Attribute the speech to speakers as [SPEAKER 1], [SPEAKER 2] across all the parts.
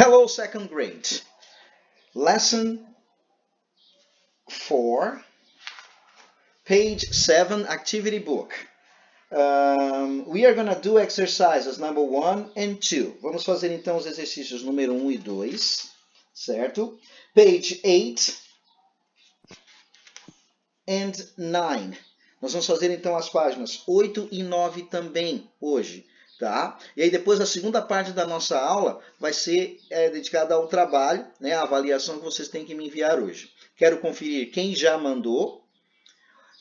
[SPEAKER 1] Hello, second grade. Lesson 4, page 7, activity book. Um, we are going to do exercises number 1 and 2. Vamos fazer então os exercícios número 1 e 2, certo? Page 8 and 9. Nós vamos fazer então as páginas 8 e 9 também hoje tá? E aí depois a segunda parte da nossa aula vai ser é, dedicada ao trabalho, né, a avaliação que vocês têm que me enviar hoje. Quero conferir quem já mandou,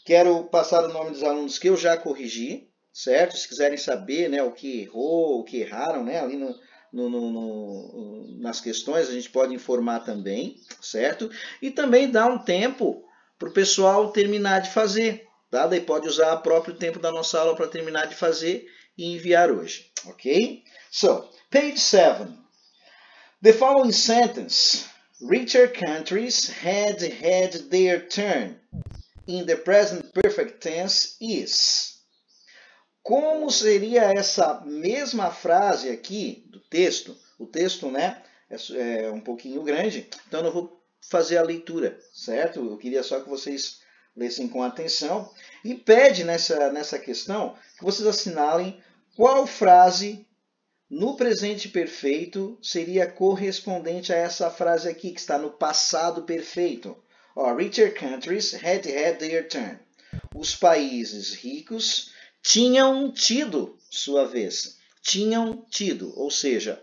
[SPEAKER 1] quero passar o nome dos alunos que eu já corrigi, certo? Se quiserem saber né, o que errou, o que erraram, né, ali no, no, no, no, nas questões a gente pode informar também, certo? E também dar um tempo para o pessoal terminar de fazer, tá? Daí pode usar o próprio tempo da nossa aula para terminar de fazer e enviar hoje, ok? So, page 7. The following sentence, richer countries had had their turn in the present perfect tense is. Como seria essa mesma frase aqui do texto? O texto, né, é, é um pouquinho grande, então eu não vou fazer a leitura, certo? Eu queria só que vocês lessem com atenção. E pede nessa, nessa questão que vocês assinalem qual frase no presente perfeito seria correspondente a essa frase aqui, que está no passado perfeito? Ó, richer countries had had their turn. Os países ricos tinham tido sua vez. Tinham tido, ou seja,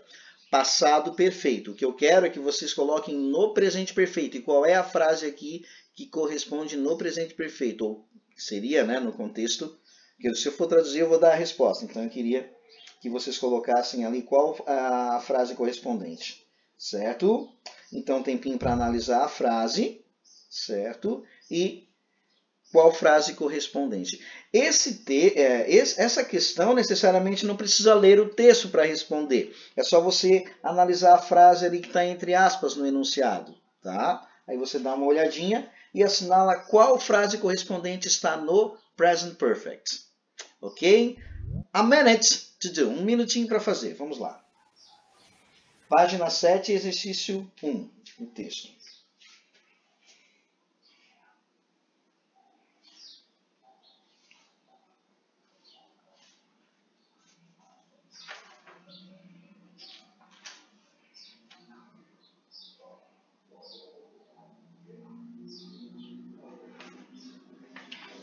[SPEAKER 1] passado perfeito. O que eu quero é que vocês coloquem no presente perfeito. E qual é a frase aqui que corresponde no presente perfeito? Ou seria, né, no contexto porque se eu for traduzir, eu vou dar a resposta. Então, eu queria que vocês colocassem ali qual a frase correspondente. Certo? Então, tempinho para analisar a frase. Certo? E qual frase correspondente. Esse te, é, esse, essa questão necessariamente não precisa ler o texto para responder. É só você analisar a frase ali que está entre aspas no enunciado. Tá? Aí você dá uma olhadinha e assinala qual frase correspondente está no present perfect. Ok? A minute to do. Um minutinho para fazer. Vamos lá. Página 7, exercício 1. O texto.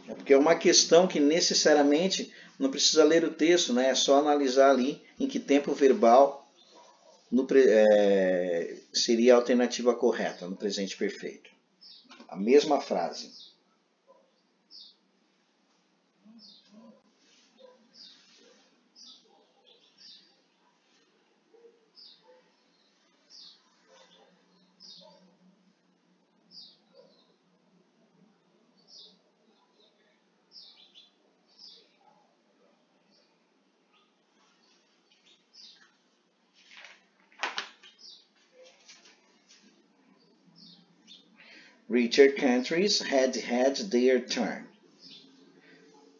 [SPEAKER 1] Porque é uma questão que necessariamente não precisa ler o texto, né? é só analisar ali em que tempo verbal no, é, seria a alternativa correta no presente perfeito. A mesma frase. Richer countries had had their turn.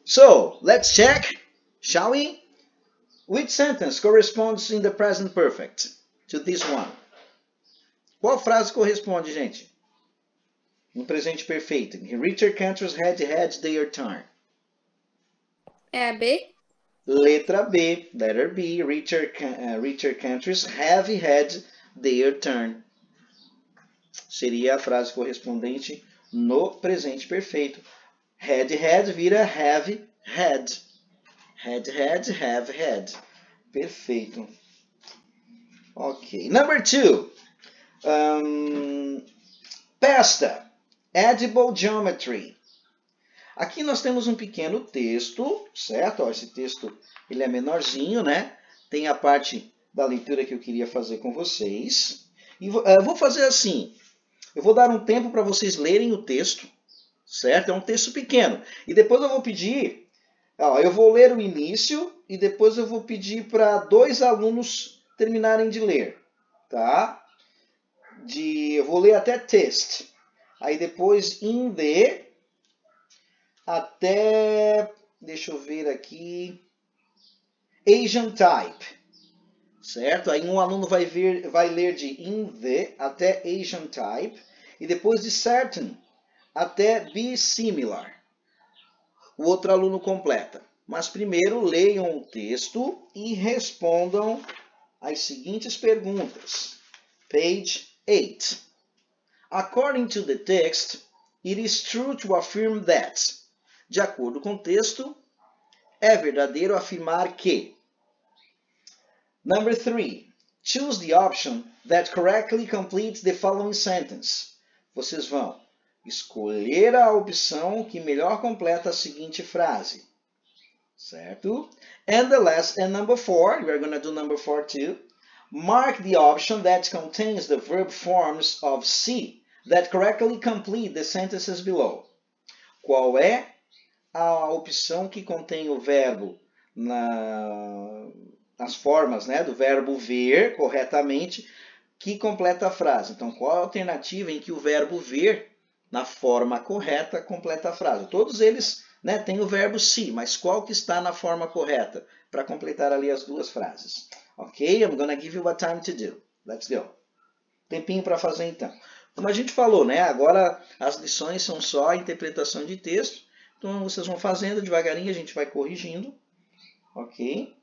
[SPEAKER 1] So, let's check, shall we? Which sentence corresponds in the present perfect to this one? Qual frase corresponde, gente? No presente perfeito. Richer countries had had their turn.
[SPEAKER 2] É a B?
[SPEAKER 1] Letra B, letter B. Richer, uh, richer countries have had their turn seria a frase correspondente no presente perfeito. Had, had vira have, had. Had, had, have, had. Perfeito. Ok. Number two. Um, pasta. Edible geometry. Aqui nós temos um pequeno texto, certo? Ó, esse texto ele é menorzinho, né? Tem a parte da leitura que eu queria fazer com vocês. E uh, vou fazer assim. Eu vou dar um tempo para vocês lerem o texto, certo? É um texto pequeno. E depois eu vou pedir, ó, eu vou ler o início e depois eu vou pedir para dois alunos terminarem de ler, tá? De, eu vou ler até test. Aí depois in the até, deixa eu ver aqui, Asian type, certo? Aí um aluno vai, ver, vai ler de in the até Asian type e depois de certain até be similar. O outro aluno completa. Mas primeiro leiam o texto e respondam as seguintes perguntas. Page 8. According to the text, it is true to affirm that. De acordo com o texto, é verdadeiro afirmar que. Number 3. Choose the option that correctly completes the following sentence. Vocês vão escolher a opção que melhor completa a seguinte frase. Certo? And the last, and number four, we are going to do number four too. Mark the option that contains the verb forms of C that correctly complete the sentences below. Qual é a opção que contém o verbo na, nas formas né, do verbo ver corretamente que completa a frase? Então, qual a alternativa em que o verbo ver na forma correta completa a frase? Todos eles né, têm o verbo se, mas qual que está na forma correta para completar ali as duas frases? Ok? I'm gonna give you what time to do. Let's go. Tempinho para fazer então. Como a gente falou, né? Agora as lições são só a interpretação de texto. Então vocês vão fazendo devagarinho, a gente vai corrigindo. Ok?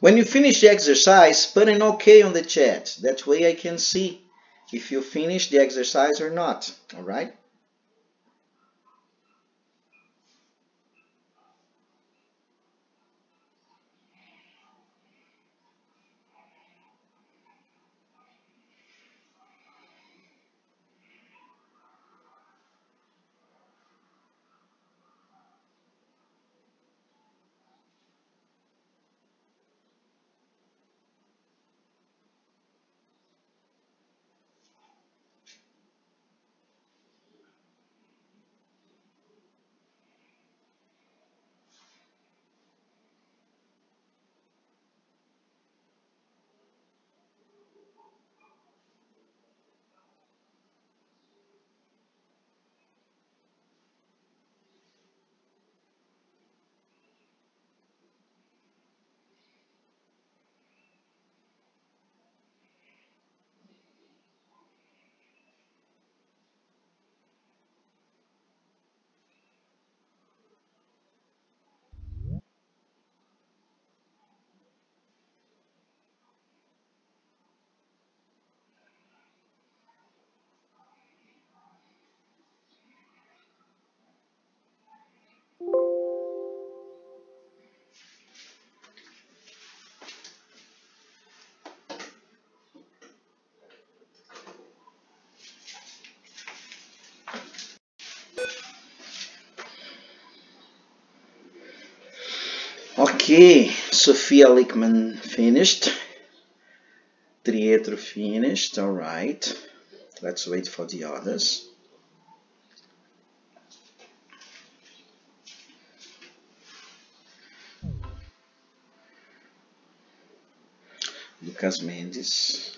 [SPEAKER 1] When you finish the exercise, put an OK on the chat. That way I can see if you finish the exercise or not. All right? Okay, Sophia Lickman finished. Trietro finished, all right. Let's wait for the others. Lucas Mendes.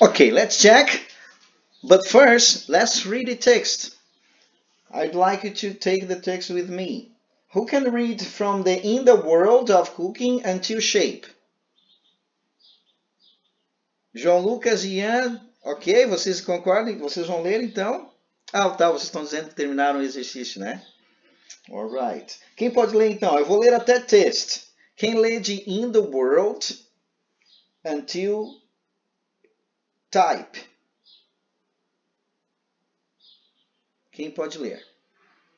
[SPEAKER 1] Okay, let's check. But first, let's read the text. I'd like you to take the text with me. Who can read from the In the World of Cooking until Shape? João Lucas e Ian, ok? Vocês concordam? Vocês vão ler então? Ah, tá, vocês estão dizendo que terminaram o exercício, né? Alright. Quem pode ler então? Eu vou ler até test. Quem lê de In the World until type. Quem pode ler?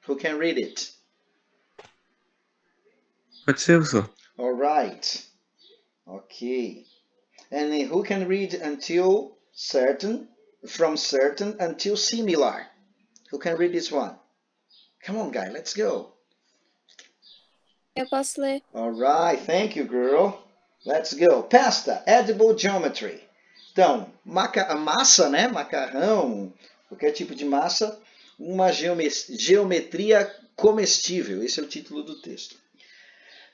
[SPEAKER 1] Who can read it?
[SPEAKER 3] Pode ser, professor.
[SPEAKER 1] All right. Okay. And who can read until certain, from certain until similar? Who can read this one? Come on, guy, let's go.
[SPEAKER 2] Eu posso ler.
[SPEAKER 1] All right, thank you, girl. Let's go. Pasta, edible geometry. Então, maca massa, né? Macarrão, qualquer tipo de massa, uma geometria comestível. Esse é o título do texto.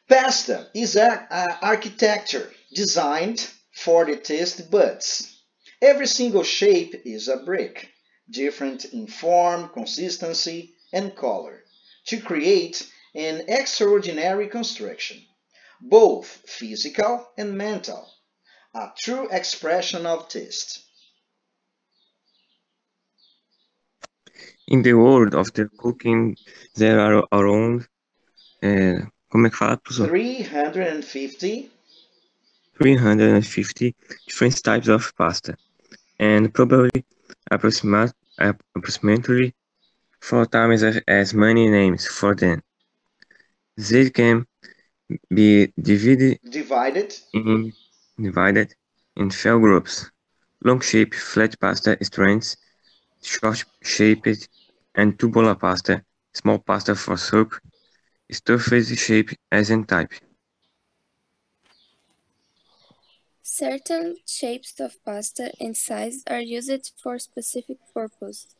[SPEAKER 1] Pasta is a, a architecture designed for the taste buds. Every single shape is a brick, different in form, consistency, and color to create an extraordinary construction, both physical and mental, a true expression of taste.
[SPEAKER 3] In the world of the cooking, there are around, uh, como é que fala, professor?
[SPEAKER 1] 350
[SPEAKER 3] 350 different types of pasta, and probably approximate, approximately four times as, as many names for them. They can be divided
[SPEAKER 1] divided
[SPEAKER 3] in divided in four groups: long-shaped flat pasta strands, short-shaped and tubular pasta, small pasta for soup, stuffed shape as in type.
[SPEAKER 2] Certain shapes of pasta and size are used for specific purposes,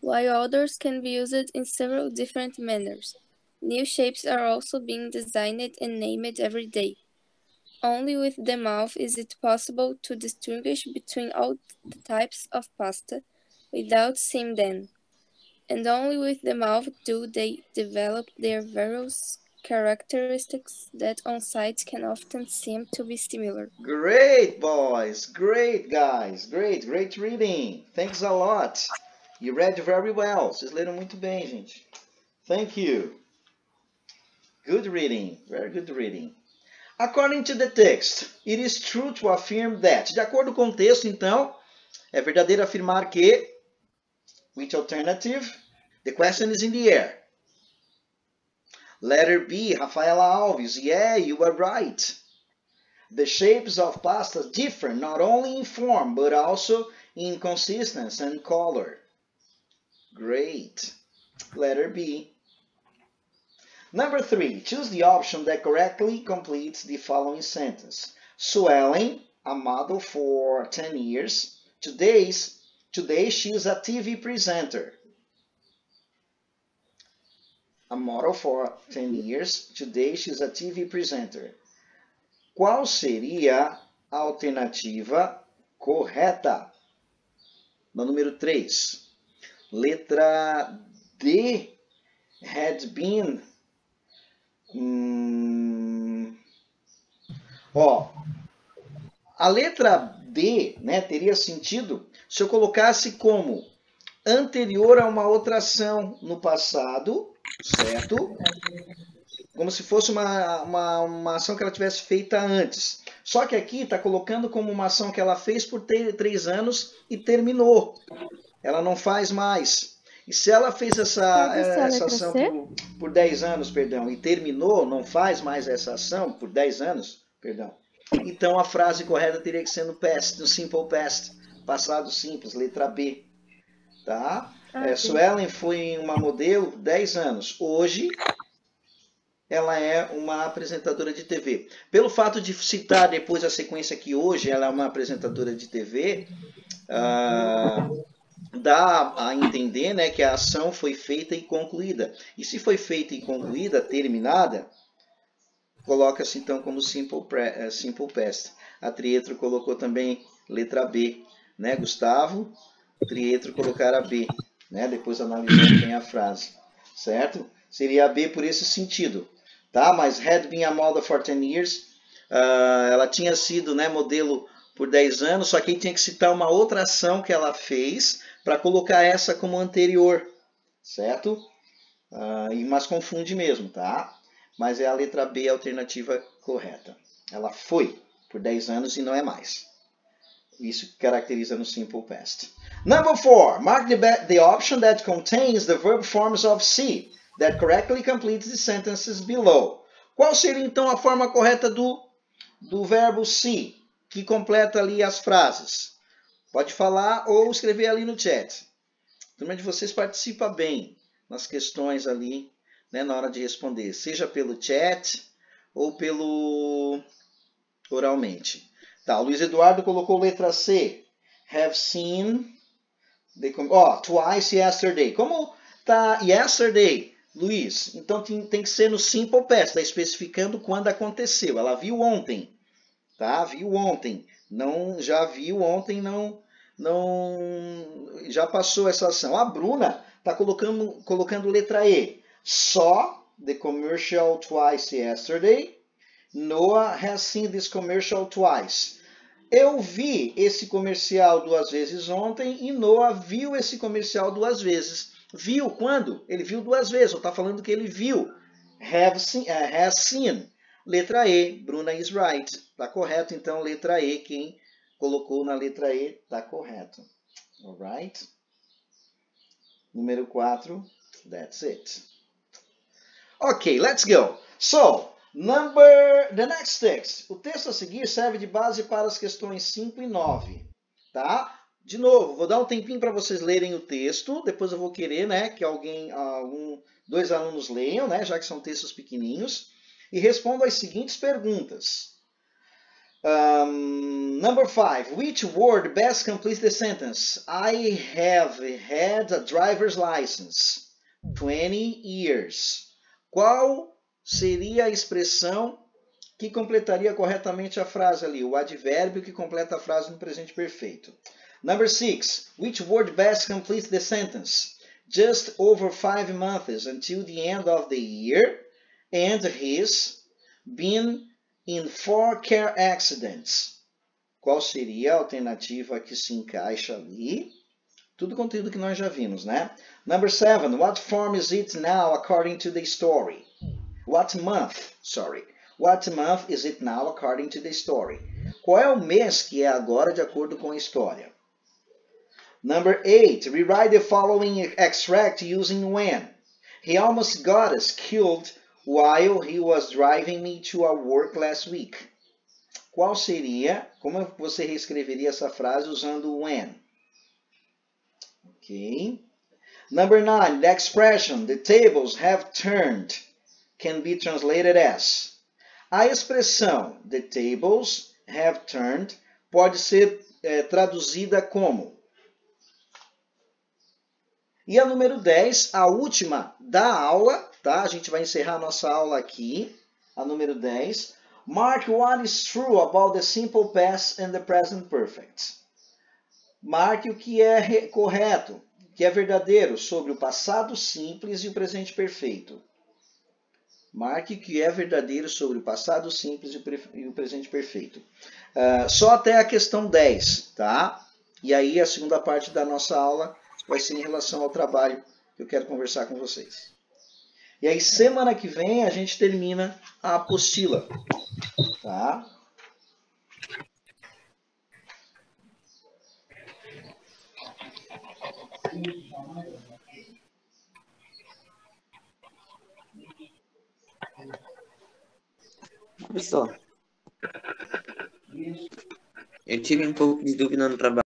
[SPEAKER 2] while others can be used in several different manners. New shapes are also being designed and named every day. Only with the mouth is it possible to distinguish between all the types of pasta without seeing them. And only with the mouth do they develop their various characteristics that on sight can often seem to be similar.
[SPEAKER 1] Great, boys. Great, guys. Great, great reading. Thanks a lot. You read very well. Vocês leram muito bem, gente. Thank you. Good reading. Very good reading. According to the text, it is true to affirm that. De acordo com o texto, então, é verdadeiro afirmar que. Which alternative? The question is in the air. Letter B, Rafaela Alves. Yeah, you are right. The shapes of pasta differ not only in form but also in consistency and color. Great. Letter B. Number three, choose the option that correctly completes the following sentence. Swelling, a model for 10 years. Today's, today she is a TV presenter. A model for 10 years. Today she's a TV presenter. Qual seria a alternativa correta? No número 3. Letra D. Had been. Hum, ó, a letra D né, teria sentido se eu colocasse como anterior a uma outra ação no passado, certo? Como se fosse uma, uma, uma ação que ela tivesse feita antes. Só que aqui está colocando como uma ação que ela fez por três anos e terminou. Ela não faz mais. E se ela fez essa, essa ação por, por 10 anos, perdão, e terminou, não faz mais essa ação por 10 anos, perdão, então a frase correta teria que ser no past, no simple past, passado simples, letra B. Tá?
[SPEAKER 2] Ah,
[SPEAKER 1] é, Suelen foi uma modelo 10 anos. Hoje ela é uma apresentadora de TV. Pelo fato de citar depois a sequência que hoje ela é uma apresentadora de TV, ah, dá a entender né, que a ação foi feita e concluída. E se foi feita e concluída, terminada, coloca-se então como simple, pre, simple past. A Trietro colocou também letra B, né, Gustavo? Trietro colocar a B, né, depois analisando bem a frase, certo? Seria a B por esse sentido, tá? Mas had been a model for 10 years, uh, ela tinha sido né, modelo por 10 anos, só que aí tinha que citar uma outra ação que ela fez para colocar essa como anterior, certo? Uh, mas confunde mesmo, tá? Mas é a letra B a alternativa correta. Ela foi por 10 anos e não é mais. Isso caracteriza no simple past. Number 4. Mark the, the option that contains the verb forms of C that correctly completes the sentences below. Qual seria então a forma correta do, do verbo see, que completa ali as frases? Pode falar ou escrever ali no chat. A turma de vocês participa bem nas questões ali, né, na hora de responder, seja pelo chat ou pelo oralmente. Tá, o Luiz Eduardo colocou letra C. Have seen ó, twice yesterday. Como tá yesterday? Luiz, então tem, tem que ser no simple past, está especificando quando aconteceu. Ela viu ontem, tá? Viu ontem. Não, já viu ontem, não, não, já passou essa ação. A Bruna está colocando, colocando letra E. Saw the commercial twice yesterday. Noah has seen this commercial twice. Eu vi esse comercial duas vezes ontem e Noah viu esse comercial duas vezes. Viu quando? Ele viu duas vezes. Ou está falando que ele viu. Have seen, uh, has seen. Letra E. Bruna is right. Está correto, então, letra E. Quem colocou na letra E está correto. Alright? Número 4. That's it. Ok, let's go. So, Number, the next text. O texto a seguir serve de base para as questões 5 e 9, tá? De novo, vou dar um tempinho para vocês lerem o texto, depois eu vou querer, né, que alguém, algum, dois alunos leiam, né, já que são textos pequenininhos, e respondam as seguintes perguntas. Um, number 5. Which word best completes the sentence? I have had a driver's license 20 years. Qual seria a expressão que completaria corretamente a frase ali, o advérbio que completa a frase no presente perfeito. Number six, which word best completes the sentence? Just over five months until the end of the year, and he's been in four car accidents. Qual seria a alternativa que se encaixa ali? Tudo conteúdo que nós já vimos, né? Number seven, what form is it now according to the story? What month? Sorry. What month is it now according to the story? Qual é o mês que é agora de acordo com a história? Number 8. Rewrite the following extract using when. He almost got us killed while he was driving me to our work last week. Qual seria, como você reescreveria essa frase usando when? Ok. Number 9. The expression, the tables have turned can be translated as. A expressão the tables have turned pode ser é, traduzida como. E a número 10, a última da aula, tá? A gente vai encerrar nossa aula aqui. A número 10. Mark what is true about the simple past and the present perfect. Marque o que é correto, que é verdadeiro sobre o passado simples e o presente perfeito. Marque o que é verdadeiro sobre o passado simples e o presente perfeito. Uh, só até a questão 10, tá? E aí a segunda parte da nossa aula vai ser em relação ao trabalho que eu quero conversar com vocês. E aí semana que vem a gente termina a apostila, tá?
[SPEAKER 4] Professor, eu tive um pouco de dúvida no trabalho.